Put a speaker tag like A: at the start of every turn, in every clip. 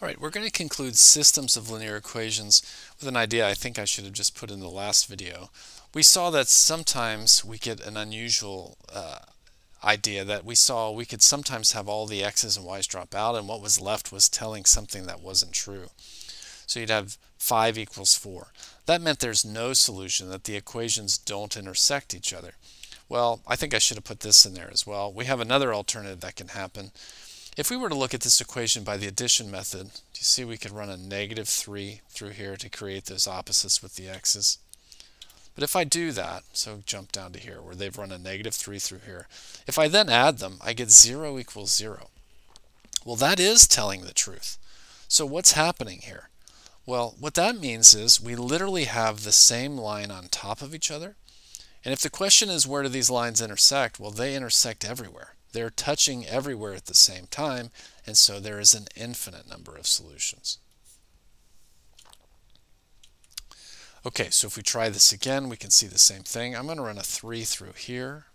A: All right, we're going to conclude systems of linear equations with an idea I think I should have just put in the last video. We saw that sometimes we get an unusual uh, idea that we saw we could sometimes have all the x's and y's drop out and what was left was telling something that wasn't true. So you'd have 5 equals 4. That meant there's no solution, that the equations don't intersect each other. Well, I think I should have put this in there as well. We have another alternative that can happen. If we were to look at this equation by the addition method, do you see we could run a negative 3 through here to create those opposites with the x's? But if I do that, so jump down to here where they've run a negative 3 through here, if I then add them, I get 0 equals 0. Well, that is telling the truth. So what's happening here? Well, what that means is we literally have the same line on top of each other. And if the question is where do these lines intersect? Well, they intersect everywhere. They're touching everywhere at the same time, and so there is an infinite number of solutions. Okay, so if we try this again, we can see the same thing. I'm going to run a 3 through here,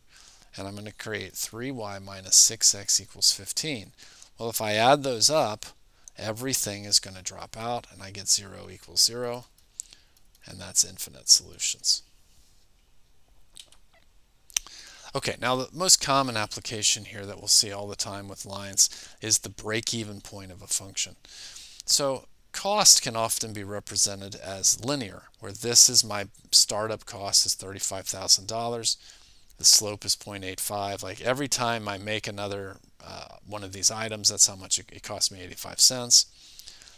A: and I'm going to create 3y minus 6x equals 15. Well, if I add those up, everything is going to drop out, and I get 0 equals 0, and that's infinite solutions. Okay, now the most common application here that we'll see all the time with lines is the break-even point of a function. So cost can often be represented as linear, where this is my startup cost is $35,000. The slope is 0.85. Like every time I make another uh, one of these items, that's how much it, it costs me 85 cents.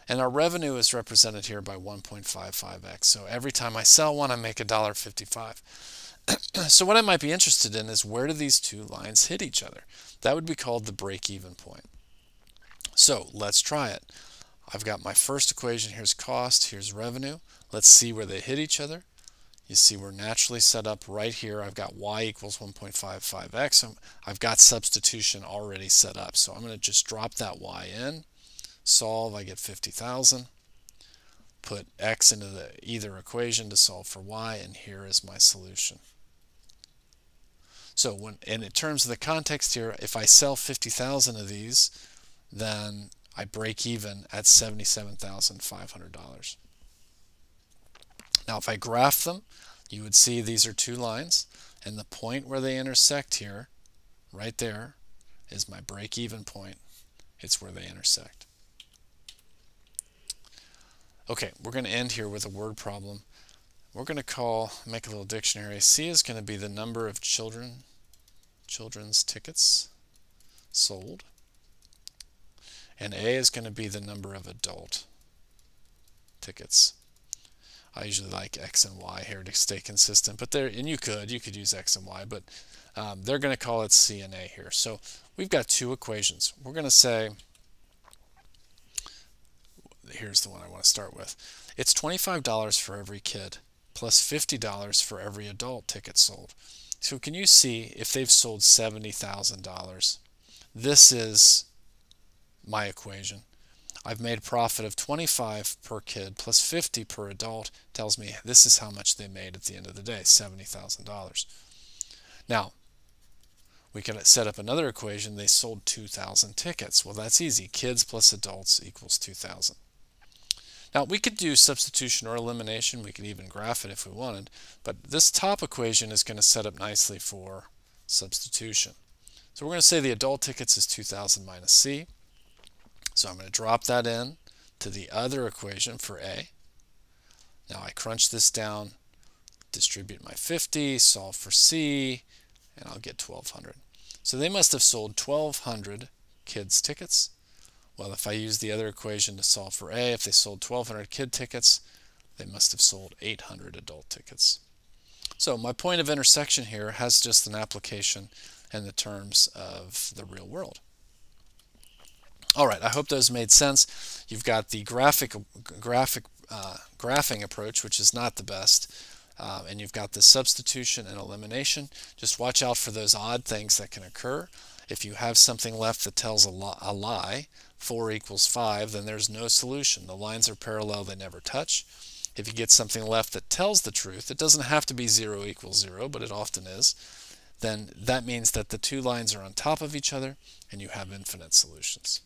A: And our revenue is represented here by 1.55x. So every time I sell one, I make $1.55. so what I might be interested in is where do these two lines hit each other? That would be called the break-even point. So let's try it. I've got my first equation. Here's cost. Here's revenue. Let's see where they hit each other. You see we're naturally set up right here. I've got y equals 1.55x. I've got substitution already set up. So I'm going to just drop that y in. Solve. I get 50,000 put x into the either equation to solve for y, and here is my solution. So when, and in terms of the context here, if I sell 50,000 of these, then I break even at $77,500. Now if I graph them, you would see these are two lines, and the point where they intersect here, right there, is my break-even point. It's where they intersect. Okay, we're going to end here with a word problem. We're going to call, make a little dictionary. C is going to be the number of children, children's tickets sold. And A is going to be the number of adult tickets. I usually like X and Y here to stay consistent, but there, and you could, you could use X and Y, but um, they're going to call it C and A here. So we've got two equations. We're going to say, here's the one I want to start with. It's $25 for every kid plus $50 for every adult ticket sold. So can you see if they've sold $70,000? This is my equation. I've made a profit of 25 per kid plus 50 per adult tells me this is how much they made at the end of the day, $70,000. Now, we can set up another equation. They sold 2,000 tickets. Well, that's easy. Kids plus adults equals 2,000. Now we could do substitution or elimination, we could even graph it if we wanted, but this top equation is going to set up nicely for substitution. So we're going to say the adult tickets is 2000 minus C. So I'm going to drop that in to the other equation for A. Now I crunch this down, distribute my 50, solve for C, and I'll get 1200. So they must have sold 1200 kids tickets well, if I use the other equation to solve for A, if they sold 1,200 kid tickets, they must have sold 800 adult tickets. So my point of intersection here has just an application in the terms of the real world. All right, I hope those made sense. You've got the graphic, graphic uh, graphing approach, which is not the best, uh, and you've got the substitution and elimination. Just watch out for those odd things that can occur. If you have something left that tells a, li a lie, 4 equals 5, then there's no solution. The lines are parallel, they never touch. If you get something left that tells the truth, it doesn't have to be 0 equals 0, but it often is, then that means that the two lines are on top of each other and you have infinite solutions.